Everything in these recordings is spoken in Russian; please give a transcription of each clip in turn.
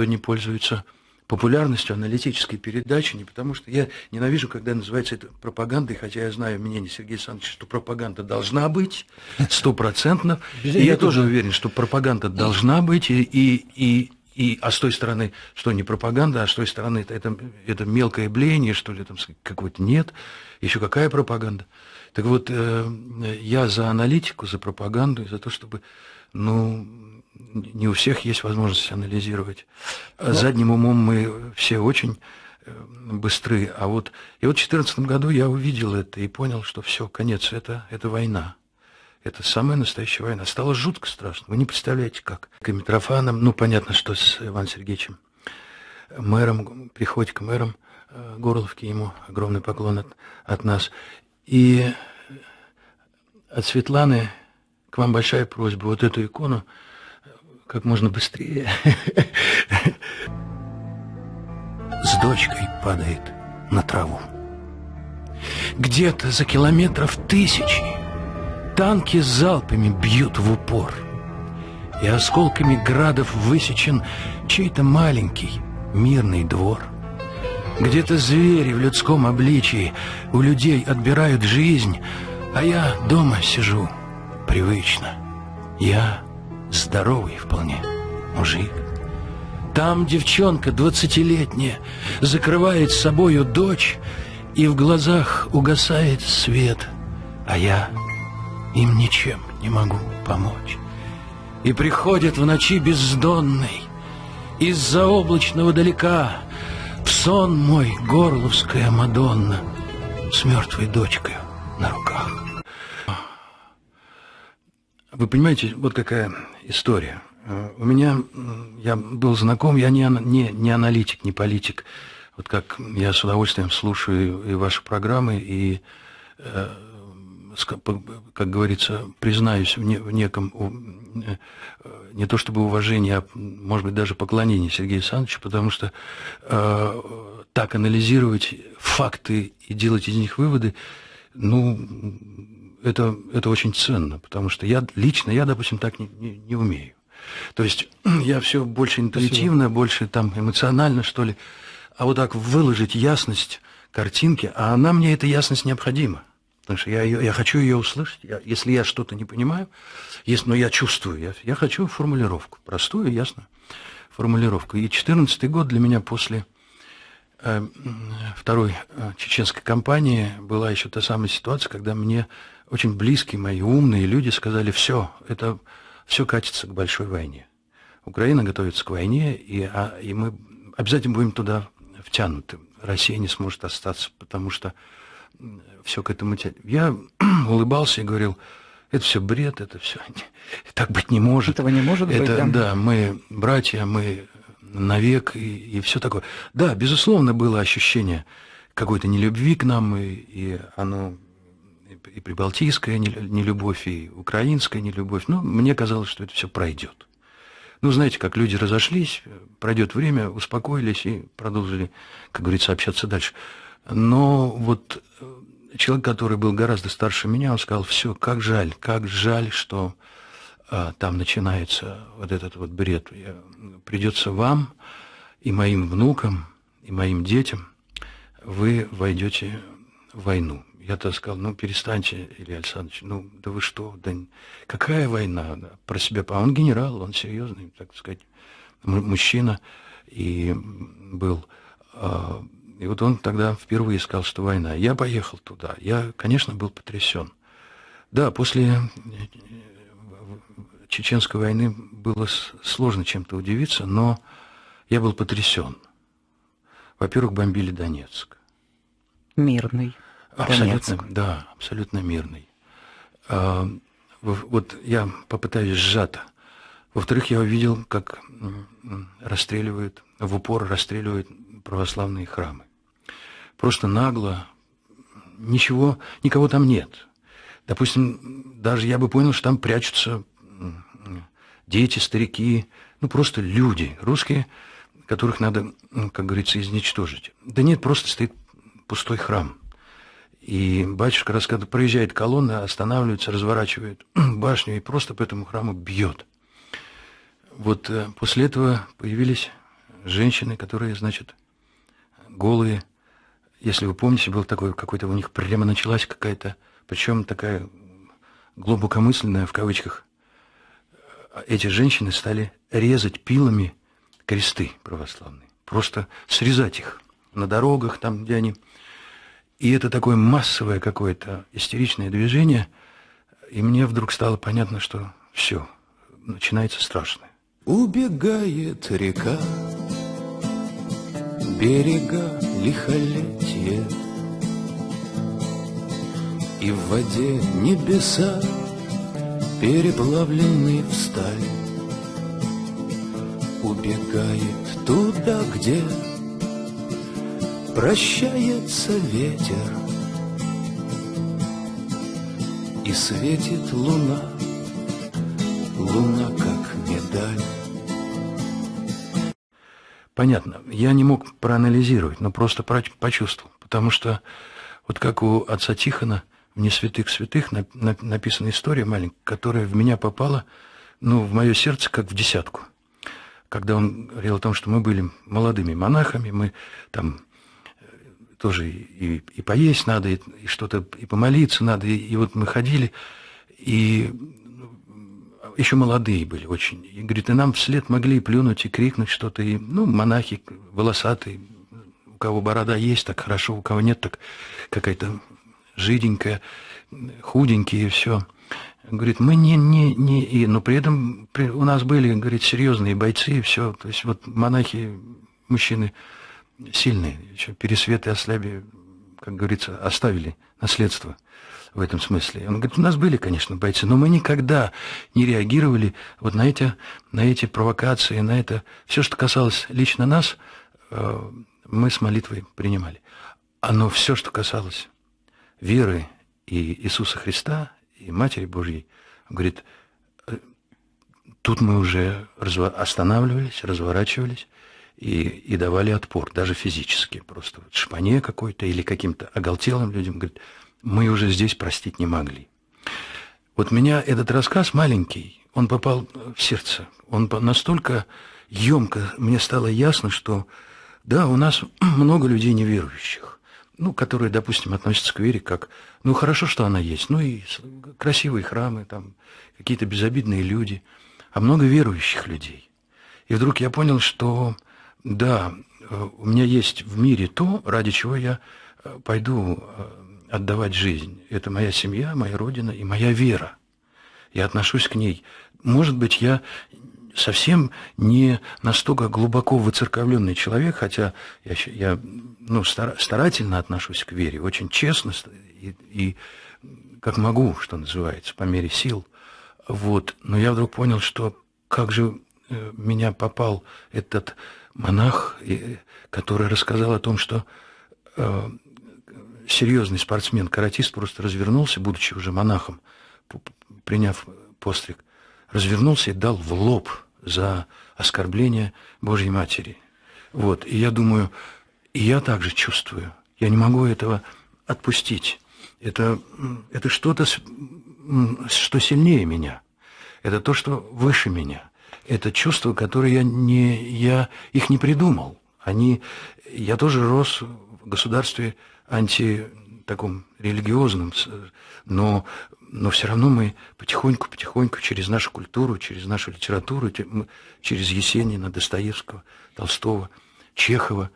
сегодня пользуются популярностью аналитической передачи, не потому что я ненавижу, когда называется это пропагандой, хотя я знаю мнение Сергея Александровича, что пропаганда должна быть стопроцентно. И я тоже уверен, что пропаганда должна быть, и, и, и, и, а с той стороны, что не пропаганда, а с той стороны это, это, это мелкое бление, что ли, там какого-то нет. Еще какая пропаганда? Так вот, э, я за аналитику, за пропаганду, за то, чтобы, ну, не у всех есть возможность анализировать. Но... Ну, Задним умом мы все очень э, быстры. А вот и вот в 2014 году я увидел это и понял, что все, конец, это, это война. Это самая настоящая война. Стало жутко страшно. Вы не представляете, как. К Митрофаном, ну, понятно, что с Иваном Сергеевичем, мэром, к мэром э, Горловки, ему огромный поклон от, от нас. И от Светланы к вам большая просьба. Вот эту икону как можно быстрее. С дочкой падает на траву. Где-то за километров тысячи танки с залпами бьют в упор. И осколками градов высечен чей-то маленький мирный двор. Где-то звери в людском обличии у людей отбирают жизнь, а я дома сижу привычно. Я здоровый вполне мужик. Там девчонка двадцатилетняя закрывает собою дочь, и в глазах угасает свет, а я им ничем не могу помочь. И приходит в ночи бездонной из-за облачного далека в сон мой горловская Мадонна с мертвой дочкой на руках. Вы понимаете, вот какая история. Э, у меня, я был знаком, я не, не, не аналитик, не политик. Вот как я с удовольствием слушаю и ваши программы, и, э, как говорится, признаюсь в, не, в неком, э, не то чтобы уважении, а, может быть, даже поклонении Сергею Александровичу, потому что так анализировать факты и делать из них выводы, ну, это, это очень ценно, потому что я лично, я, допустим, так не, не, не умею. То есть я все больше интуитивно, Спасибо. больше там эмоционально, что ли. А вот так выложить ясность картинки, а она мне, эта ясность необходима. Потому что я, ее, я хочу ее услышать. Я, если я что-то не понимаю, есть, но я чувствую, я, я хочу формулировку, простую, ясную формулировку. И 14 год для меня после второй э, чеченской кампании была еще та самая ситуация, когда мне очень близкие мои умные люди сказали, все, это все катится к большой войне. Украина готовится к войне, и, а, и мы обязательно будем туда втянуты. Россия не сможет остаться, потому что все к этому тянет. Я улыбался и говорил, это все бред, это все так быть не может. Этого не может это, быть, да? Да, мы братья, мы навек и, и все такое. Да, безусловно, было ощущение какой-то нелюбви к нам, и, и оно и прибалтийская нелюбовь, и украинская нелюбовь. Но мне казалось, что это все пройдет. Ну, знаете, как люди разошлись, пройдет время, успокоились и продолжили, как говорится, общаться дальше. Но вот э, человек, который был гораздо старше меня, он сказал, все, как жаль, как жаль, что там начинается вот этот вот бред. Я, придется вам и моим внукам, и моим детям, вы войдете в войну. Я-то сказал, ну, перестаньте, Илья Александрович, ну, да вы что, да какая война? Про себя, а он генерал, он серьезный, так сказать, мужчина, и был... А, и вот он тогда впервые сказал, что война. Я поехал туда. Я, конечно, был потрясен. Да, после Чеченской войны было сложно чем-то удивиться, но я был потрясен. Во-первых, бомбили Донецк. Мирный. Абсолютно, Донецк. да, абсолютно мирный. А, вот я попытаюсь сжато. Во-вторых, я увидел, как расстреливают, в упор расстреливают православные храмы. Просто нагло, ничего, никого там нет. Допустим, даже я бы понял, что там прячутся дети, старики, ну просто люди русские, которых надо, как говорится, изничтожить. Да нет, просто стоит пустой храм. И батюшка, когда проезжает колонна, останавливается, разворачивает башню и просто по этому храму бьет. Вот э, после этого появились женщины, которые, значит, голые. Если вы помните, был такой какой-то у них прямо началась какая-то, причем такая глубокомысленная в кавычках. Эти женщины стали резать пилами кресты православные, просто срезать их на дорогах, там, где они. И это такое массовое какое-то истеричное движение, и мне вдруг стало понятно, что все, начинается страшное. Убегает река, берега лихолетие, И в воде небеса переплавлены в сталь. Убегает туда, где прощается ветер, И светит луна, луна как медаль. Понятно. Я не мог проанализировать, но просто почувствовал. Потому что вот как у отца Тихона «Не святых святых» написана история маленькая, которая в меня попала, ну, в мое сердце, как в десятку. Когда он говорил о том, что мы были молодыми монахами, мы там э, тоже и, и поесть надо, и, и что-то, и помолиться надо, и, и вот мы ходили, и еще молодые были очень. И, говорит, и нам вслед могли плюнуть, и крикнуть что-то. И, ну, монахи волосатые, у кого борода есть, так хорошо, у кого нет, так какая-то жиденькая, худенькие, и все. Говорит, мы не, не, не, и, но при этом у нас были, говорит, серьезные бойцы, и все. То есть вот монахи, мужчины сильные, еще пересветы ослаби, как говорится, оставили наследство в этом смысле. Он говорит, у нас были, конечно, бойцы, но мы никогда не реагировали вот на эти, на эти провокации, на это. Все, что касалось лично нас, э, мы с молитвой принимали. А но все, что касалось веры и Иисуса Христа, и Матери Божьей, говорит, э, тут мы уже останавливались, разворачивались и, и давали отпор, даже физически, просто вот шпане какой-то или каким-то оголтелым людям. Говорит, мы уже здесь простить не могли. Вот меня этот рассказ маленький, он попал в сердце. Он настолько емко, мне стало ясно, что да, у нас много людей неверующих, ну, которые, допустим, относятся к вере как, ну, хорошо, что она есть, ну, и красивые храмы, там, какие-то безобидные люди, а много верующих людей. И вдруг я понял, что, да, э, у меня есть в мире то, ради чего я э, пойду э, отдавать жизнь. Это моя семья, моя родина и моя вера. Я отношусь к ней. Может быть, я совсем не настолько глубоко выцерковленный человек, хотя я, я ну, старательно отношусь к вере, очень честно и, и как могу, что называется, по мере сил. Вот. Но я вдруг понял, что как же э, меня попал этот монах, который рассказал о том, что э, серьезный спортсмен, каратист просто развернулся, будучи уже монахом, приняв постриг, развернулся и дал в лоб за оскорбление Божьей Матери. Вот, и я думаю, и я также чувствую, я не могу этого отпустить. Это, это что-то, что сильнее меня. Это то, что выше меня. Это чувства, которые я не, я их не придумал. Они, я тоже рос в государстве анти таком религиозном, но, но все равно мы потихоньку-потихоньку через нашу культуру, через нашу литературу, через Есенина, Достоевского, Толстого, Чехова,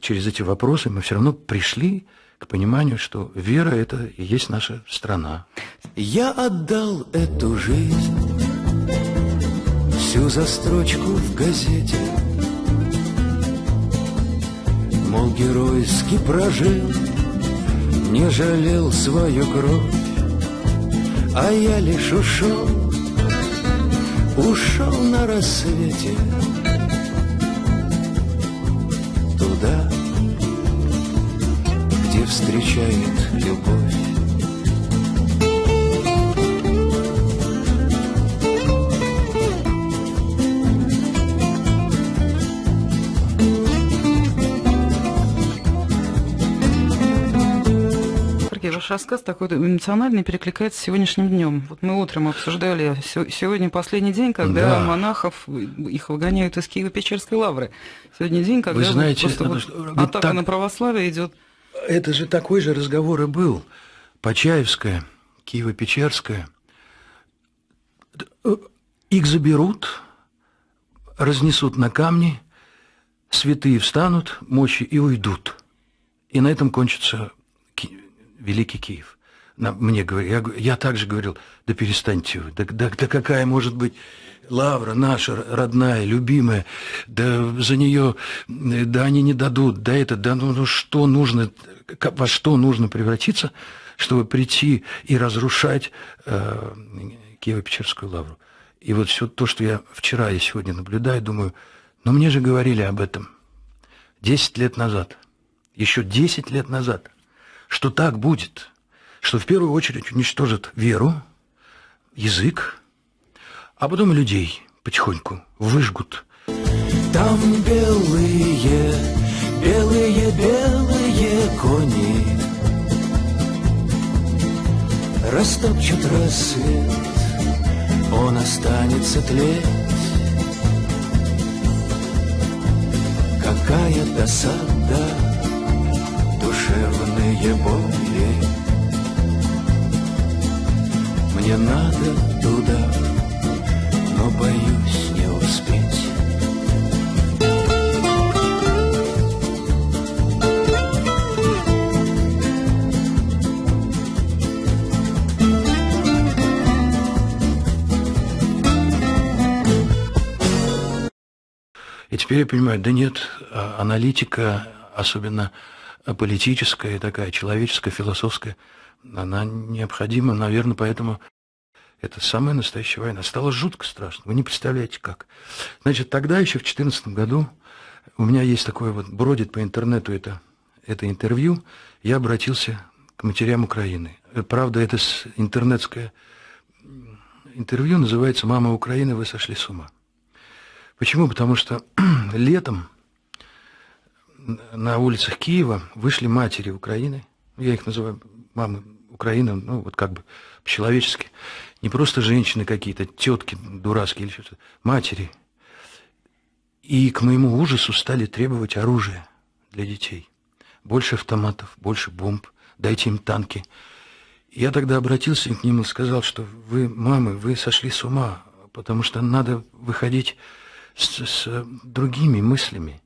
через эти вопросы мы все равно пришли к пониманию, что вера – это и есть наша страна. Я отдал эту жизнь, всю за в газете – Мол, геройски прожил, не жалел свою кровь, А я лишь ушел, ушел на рассвете Туда, где встречает любовь. Ваш рассказ такой эмоциональный перекликается с сегодняшним днем. Вот мы утром обсуждали сегодня последний день, когда да. монахов их выгоняют из Киево-Печерской лавры. Сегодня день, когда Вы знаете, просто вот атака так, на православие идет. Это же такой же разговор и был. Почаевская, Киево-Печерская. Э, их заберут, разнесут на камни, святые встанут, мощи и уйдут. И на этом кончится Великий Киев. На, мне говорят, я, я также говорил, да перестаньте вы, да, да, да какая может быть Лавра наша родная, любимая, да за нее, да они не дадут, да это, да ну, ну что нужно, во что нужно превратиться, чтобы прийти и разрушать э, Киево-Печерскую лавру. И вот все то, что я вчера и сегодня наблюдаю, думаю, но мне же говорили об этом 10 лет назад, еще 10 лет назад, что так будет, что в первую очередь уничтожат веру, язык, а потом людей потихоньку выжгут. Там белые, белые, белые кони. Растопчут рассвет, он останется тлеть. Какая досада, душевные боли. Мне надо туда, но боюсь не успеть. И теперь я понимаю, да нет, а, аналитика, особенно политическая, такая человеческая, философская, она необходима, наверное, поэтому это самая настоящая война. Стало жутко страшно. Вы не представляете, как. Значит, тогда, еще в 2014 году, у меня есть такое вот, бродит по интернету это, это интервью, я обратился к матерям Украины. Правда, это интернетское интервью называется «Мама Украины, вы сошли с ума». Почему? Потому что летом на улицах Киева вышли матери Украины, я их называю мамы Украины, ну вот как бы по-человечески, не просто женщины какие-то, тетки дурацкие или что-то, матери. И к моему ужасу стали требовать оружия для детей. Больше автоматов, больше бомб, дайте им танки. Я тогда обратился к ним и сказал, что вы, мамы, вы сошли с ума, потому что надо выходить с, с другими мыслями.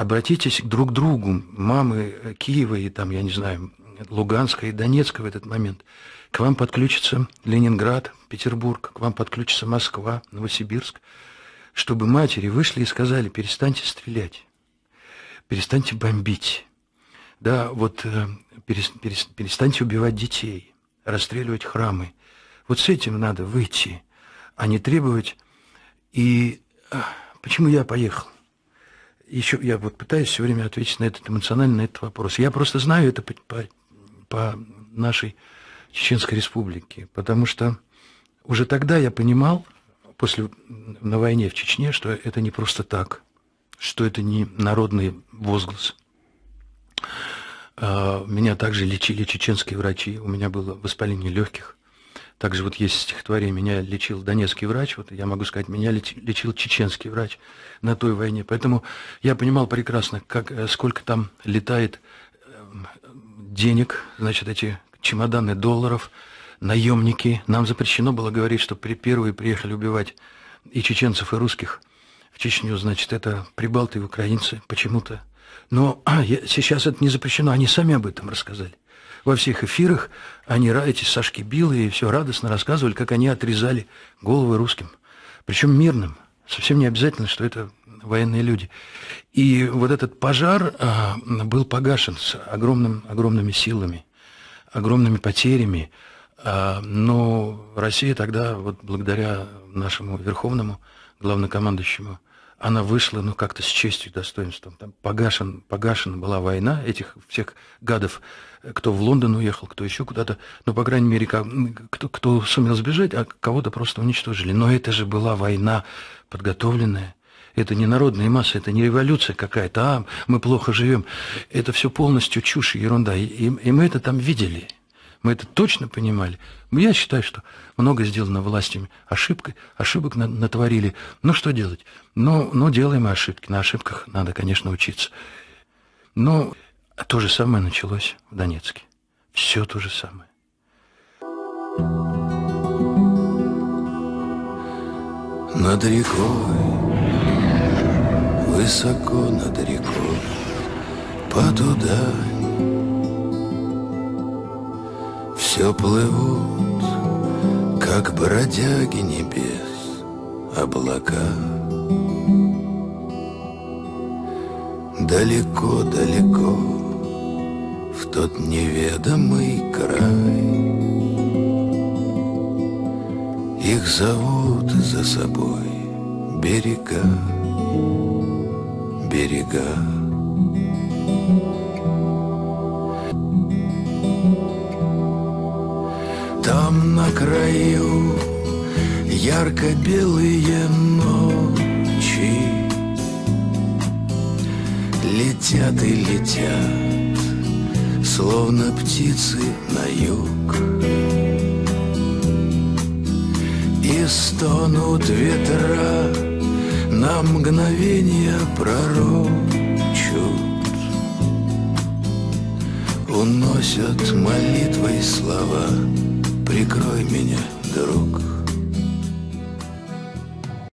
Обратитесь друг к другу, мамы Киева и там, я не знаю, Луганска и Донецка в этот момент. К вам подключится Ленинград, Петербург, к вам подключится Москва, Новосибирск, чтобы матери вышли и сказали, перестаньте стрелять, перестаньте бомбить, да, вот э, перестаньте убивать детей, расстреливать храмы. Вот с этим надо выйти, а не требовать и Почему я поехал? Еще я вот пытаюсь все время ответить на этот эмоционально на этот вопрос. Я просто знаю это по, по, по нашей Чеченской республике, потому что уже тогда я понимал, после на войне в Чечне, что это не просто так, что это не народный возглас. А, меня также лечили чеченские врачи, у меня было воспаление легких. Также вот есть стихотворение «Меня лечил донецкий врач», вот я могу сказать, меня лечил чеченский врач на той войне. Поэтому я понимал прекрасно, как, э, сколько там летает эм, денег, значит, эти чемоданы долларов, наемники. Нам запрещено было говорить, что при первые приехали убивать и чеченцев, и русских в Чечню, значит, это прибалты и украинцы почему-то. Но а, я, сейчас это не запрещено, они сами об этом рассказали во всех эфирах они, эти Сашки Билы, и все радостно рассказывали, как они отрезали головы русским. Причем мирным. Совсем не обязательно, что это военные люди. И вот этот пожар а, был погашен с огромным, огромными силами, огромными потерями. А, но Россия тогда, вот благодаря нашему верховному главнокомандующему, она вышла, ну, как-то с честью достоинством. Там погашен, погашена была война этих всех гадов, кто в Лондон уехал, кто еще куда-то. Ну, по крайней мере, кто, кто сумел сбежать, а кого-то просто уничтожили. Но это же была война подготовленная. Это не народная масса, это не революция какая-то, а мы плохо живем. Это все полностью чушь и ерунда. И, и мы это там видели. Мы это точно понимали. Я считаю, что много сделано властями ошибкой, ошибок натворили. Ну, что делать? Ну, ну, делаем ошибки. На ошибках надо, конечно, учиться. Но то же самое началось в Донецке. Все то же самое. Над рекой, высоко над рекой, потуда все плывут, как бродяги небес, облака. Далеко-далеко в тот неведомый край Их зовут за собой берега, берега. Там на краю ярко-белые ночи. Летят и летят, словно птицы на юг. И стонут ветра, на мгновение пророчут. Уносят молитвой слова прикрой меня, друг.